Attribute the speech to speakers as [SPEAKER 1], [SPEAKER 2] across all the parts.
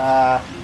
[SPEAKER 1] Ah.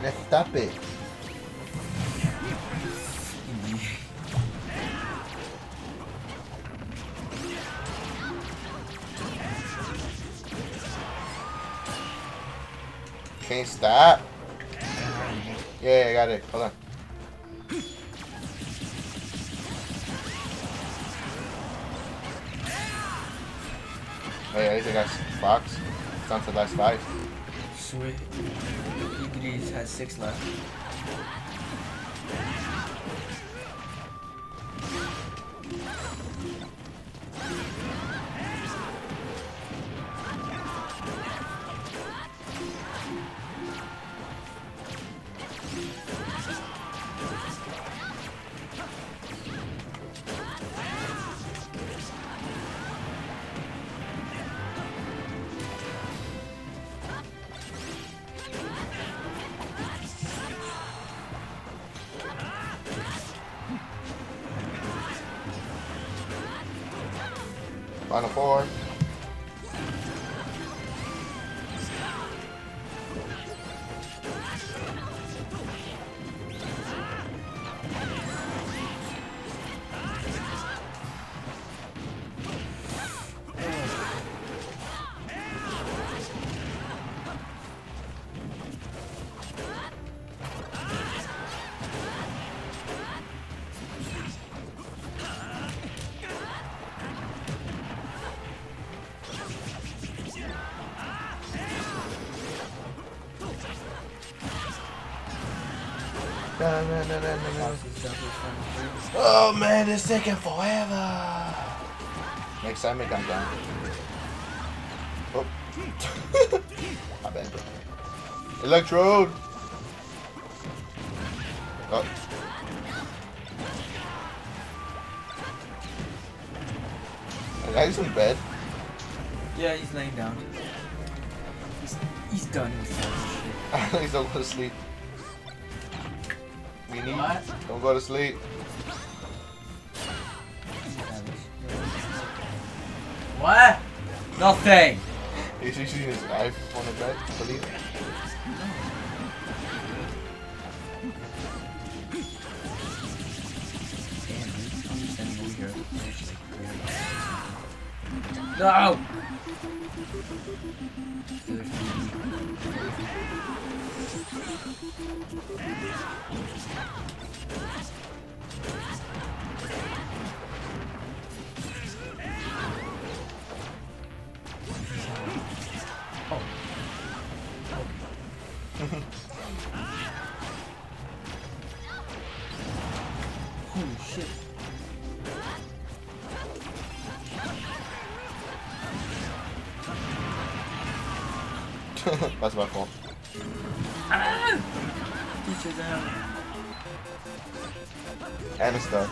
[SPEAKER 1] Let's stop it. Can't stop. Yeah, I got it. Hold on. Oh yeah, he's got Fox. It's on to the last five.
[SPEAKER 2] Sweet. He has six left.
[SPEAKER 1] Final four. No, no, no, no, no, no.
[SPEAKER 2] Fox is down to his final three.
[SPEAKER 1] Oh man, it's taking forever. Next time it comes down. Oh. My bad. Electrode. Oh. The guy's in bed.
[SPEAKER 2] Yeah, he's laying down. He's, he's done with all this shit.
[SPEAKER 1] Please don't go to sleep. We need.
[SPEAKER 2] What?
[SPEAKER 1] Don't go to sleep.
[SPEAKER 2] What? Nothing.
[SPEAKER 1] He's using his knife on the bed, I believe.
[SPEAKER 2] Dude.
[SPEAKER 1] That's my fault.
[SPEAKER 2] Ah! Teacher down.
[SPEAKER 1] And it's done.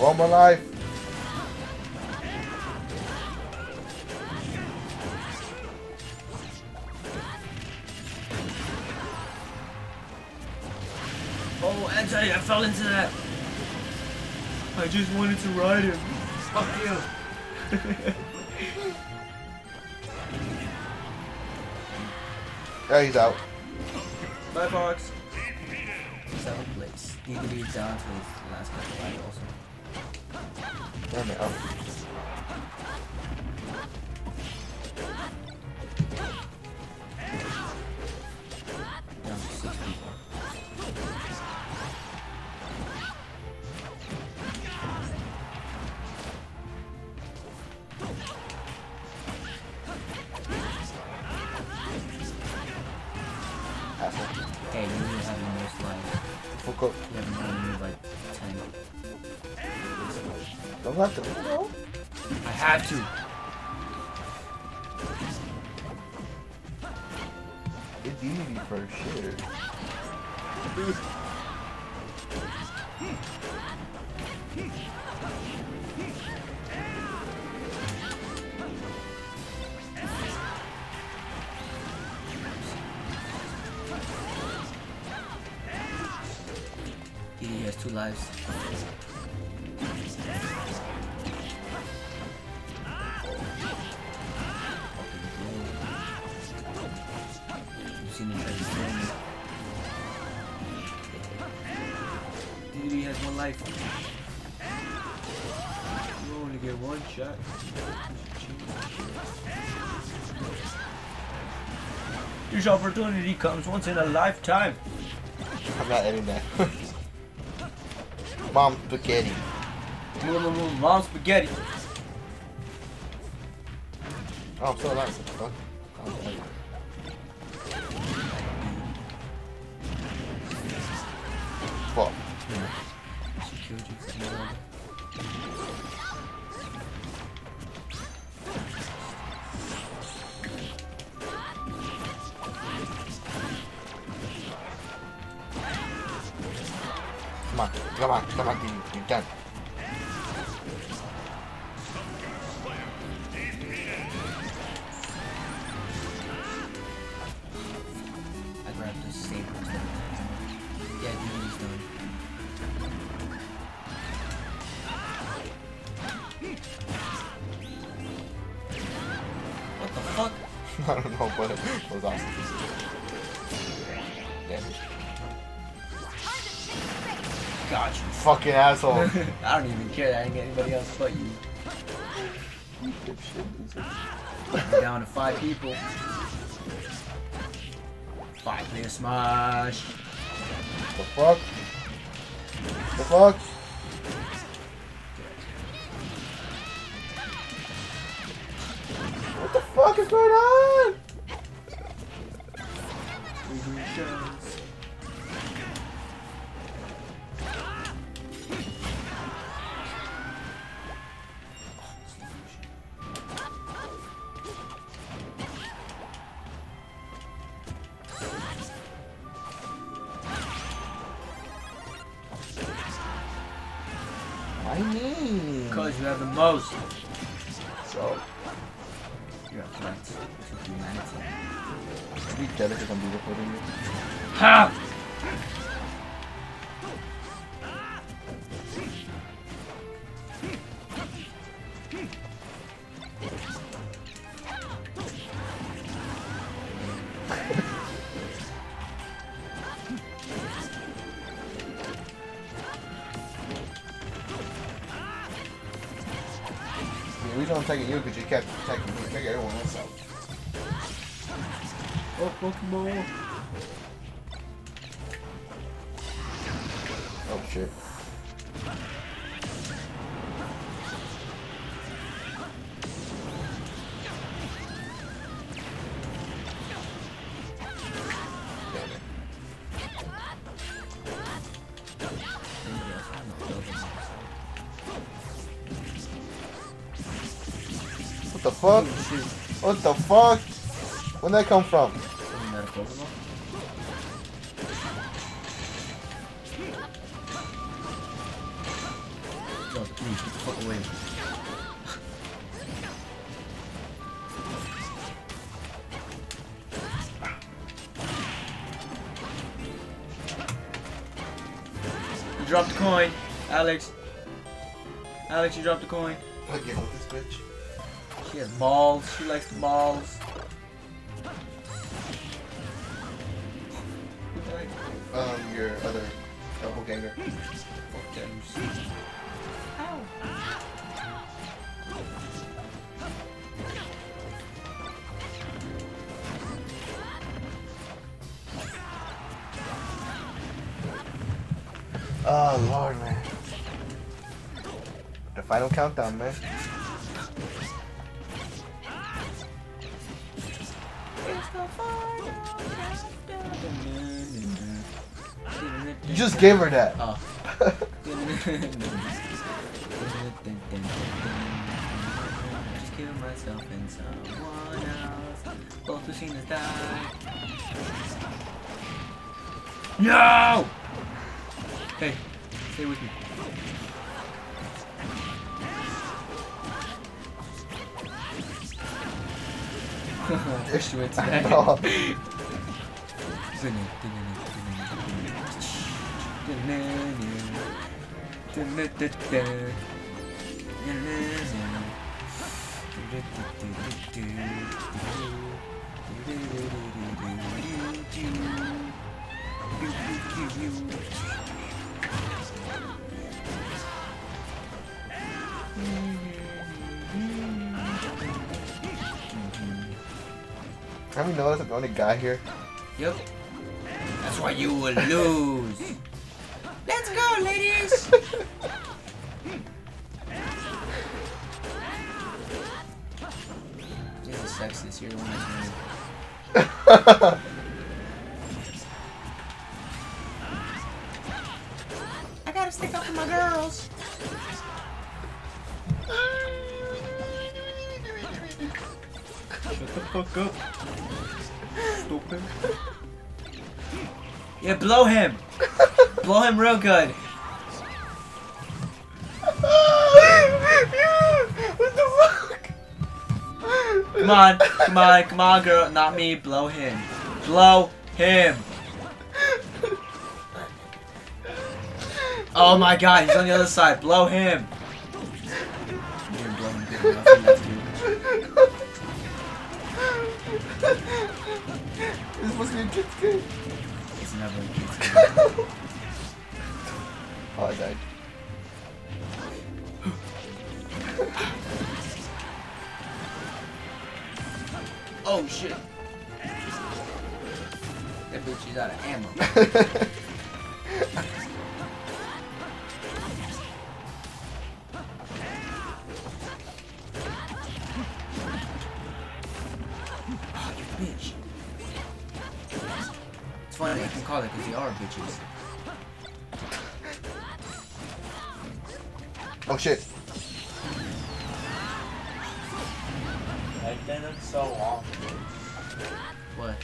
[SPEAKER 2] Oh,
[SPEAKER 1] life.
[SPEAKER 2] Anti, I fell into that. I just wanted to ride him. Fuck you.
[SPEAKER 1] Yeah, he's out.
[SPEAKER 2] Bye, Fox. Seventh place. Giggity down to his last match fight also.
[SPEAKER 1] Damn it. Oh.
[SPEAKER 2] Castle. Okay, then you
[SPEAKER 1] have the most life. Full coat.
[SPEAKER 2] You have more than like 10.
[SPEAKER 1] Don't have to go.
[SPEAKER 2] I have to.
[SPEAKER 1] It's easy for sure.
[SPEAKER 2] He has two lives. He has one life. You only get one shot. This opportunity comes once in a lifetime.
[SPEAKER 1] I'm not editing that. Mom, spaghetti.
[SPEAKER 2] Mom spaghetti.
[SPEAKER 1] Oh, I'm still alive. What the fuck? Oh. Fuck.
[SPEAKER 2] What the fuck?
[SPEAKER 1] I don't know, but it was awesome. Fucking asshole.
[SPEAKER 2] I don't even care. I ain't get anybody else but you. We're down to five people. Five player smash.
[SPEAKER 1] the fuck? The fuck? What the fuck is going on? I mean.
[SPEAKER 2] Because you have the most.
[SPEAKER 1] So,
[SPEAKER 2] You're a threat to humanity.
[SPEAKER 1] be delicate and be recording you.
[SPEAKER 2] Ha!
[SPEAKER 1] The reason I'm taking you because you kept taking me. Take everyone else out.
[SPEAKER 2] Oh, Pokemon.
[SPEAKER 1] Oh shit. The fuck? What the fuck? Where'd that come from?
[SPEAKER 2] Isn't that a Pokemon? Yo, please, get the. You dropped the coin, Alex. Alex, you dropped the coin.
[SPEAKER 1] I give up this bitch.
[SPEAKER 2] She has balls. She likes the balls.
[SPEAKER 1] Um, your other doppelganger.
[SPEAKER 2] Fuck them.
[SPEAKER 1] Oh lord, man. The final countdown, man. You just gave her that.
[SPEAKER 2] Oh. Just kill myself and someone else. Both who die. No! Hey, stay with me. she went to
[SPEAKER 1] Have you noticed I'm the only guy here?
[SPEAKER 2] Yep. That's why you will lose. Let's go, ladies. This is sexist. You're the one that's running. I gotta stick up for my girls. Shut the fuck up. Stupid. Yeah, blow him. blow him real good.
[SPEAKER 1] what the fuck?
[SPEAKER 2] Come on, come on, come on, girl. Not me. Blow him. Blow him. Oh my god, he's on the other side. Blow him. You didn't blow him good enough. He left you.
[SPEAKER 1] This supposed to be a kid's game.
[SPEAKER 2] It's never a kid's game.
[SPEAKER 1] Oh, I died.
[SPEAKER 2] Oh shit. That bitch is out of ammo. You bitch. It's funny I can call it because they are bitches.
[SPEAKER 1] Oh shit.
[SPEAKER 3] Like, they look so long.
[SPEAKER 2] What?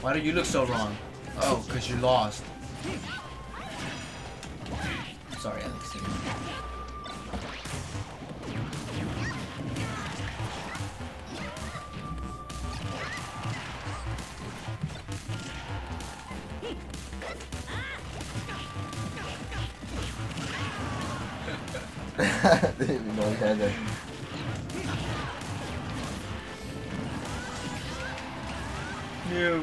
[SPEAKER 2] Why do you look so wrong? Oh, because you lost. Sorry, Alex.
[SPEAKER 1] Didn't even know he had that.
[SPEAKER 2] No.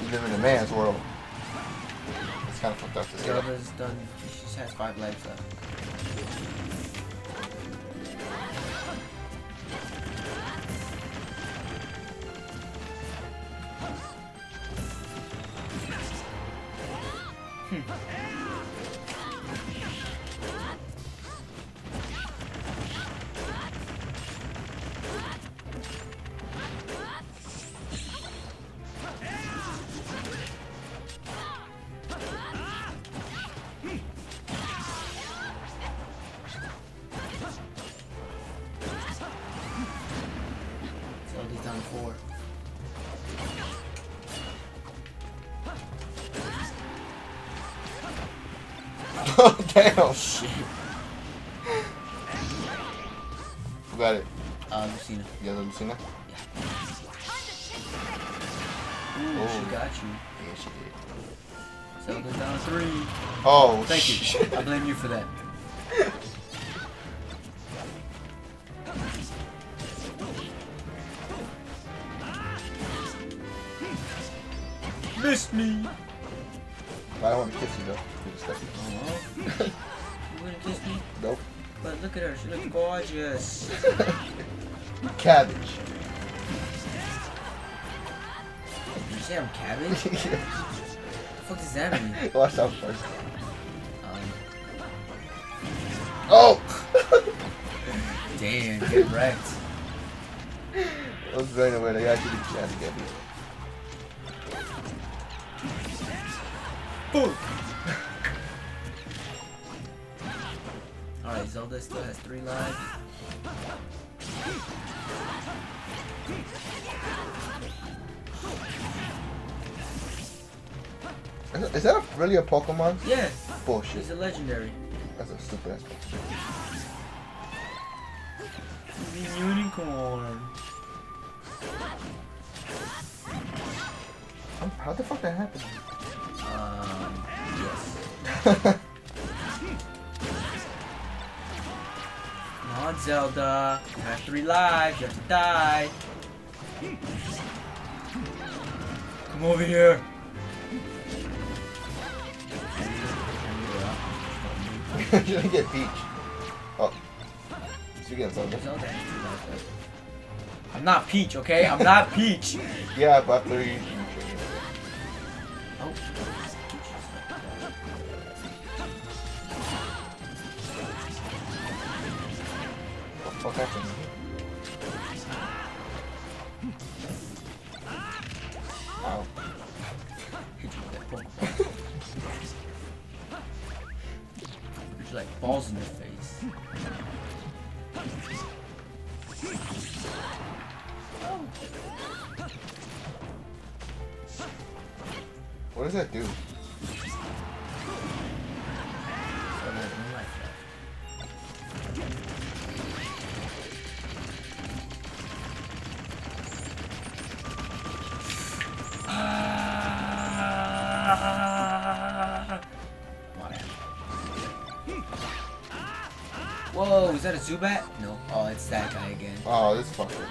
[SPEAKER 1] You live in a man's world. It's kind of fucked up to say. that.
[SPEAKER 2] Zelda's done. She just has five lives left. Zelda's down to four.
[SPEAKER 1] Damn.
[SPEAKER 2] Shit.
[SPEAKER 1] Who got it?
[SPEAKER 2] Uh, Lucina.
[SPEAKER 1] You got Lucina?
[SPEAKER 2] Ooh,
[SPEAKER 1] Oh.
[SPEAKER 2] she got you.
[SPEAKER 1] Yeah, she did.
[SPEAKER 2] Zelda's down three.
[SPEAKER 1] Oh,
[SPEAKER 2] Thank you. I blame you for that. Missed me.
[SPEAKER 1] I don't want to kiss you though. You just
[SPEAKER 2] Oh, you wouldn't kiss me?
[SPEAKER 1] Nope.
[SPEAKER 2] But look at her. She looks gorgeous.
[SPEAKER 1] Cabbage.
[SPEAKER 2] Did you say I'm cabbage? What the fuck does that mean?
[SPEAKER 1] Watch out first.
[SPEAKER 2] Um,
[SPEAKER 1] Oh!
[SPEAKER 2] damn, get wrecked.
[SPEAKER 1] I was going away. They actually tried to get me.
[SPEAKER 2] Boom! Alright, Zelda still has three lives.
[SPEAKER 1] Is that a, really a Pokemon?
[SPEAKER 2] Yeah,
[SPEAKER 1] Bullshit.
[SPEAKER 2] he's a legendary.
[SPEAKER 1] That's a stupid ass Pokemon.
[SPEAKER 2] He's a unicorn.
[SPEAKER 1] How, how the fuck that happened?
[SPEAKER 2] Come on, Zelda. You have three lives. You have to die. Come over here.
[SPEAKER 1] you didn't get Peach. Oh. Speaking of Zelda.
[SPEAKER 2] Zelda has three lives left. I'm not Peach, okay? I'm not Peach.
[SPEAKER 1] Yeah, but after you...
[SPEAKER 2] balls in your face.
[SPEAKER 1] What does that do?
[SPEAKER 2] So there's no life left. Ah. Whoa, is that a Zubat? No. Oh, it's that guy again.
[SPEAKER 1] Oh, this fucker.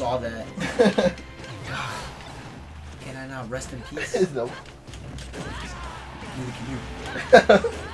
[SPEAKER 2] Saw that. Can I now rest in peace?
[SPEAKER 1] nope.
[SPEAKER 2] Neither can you.